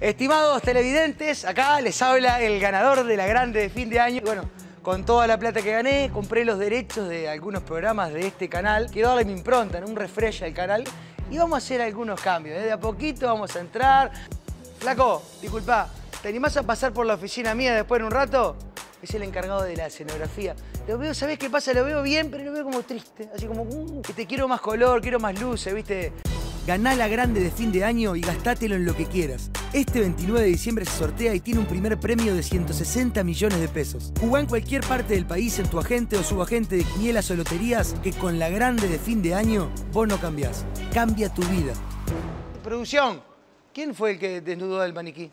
Estimados televidentes, acá les habla el ganador de la grande de fin de año. Bueno, con toda la plata que gané, compré los derechos de algunos programas de este canal. Quiero darle mi impronta, un refresh al canal. Y vamos a hacer algunos cambios. ¿eh? A poquito vamos a entrar. Flaco, disculpa, ¿te animás a pasar por la oficina mía después de un rato? Es el encargado de la escenografía. Lo veo, ¿sabés qué pasa? Lo veo bien, pero lo veo como triste. Así como, uh, que te quiero más color, quiero más luces, ¿viste? Ganá la grande de fin de año y gastátelo en lo que quieras. Este 29 de diciembre se sortea y tiene un primer premio de 160 millones de pesos. Jugá en cualquier parte del país en tu agente o subagente de quinielas o loterías que con la grande de fin de año vos no cambiás. Cambia tu vida. Producción, ¿quién fue el que desnudó el maniquí?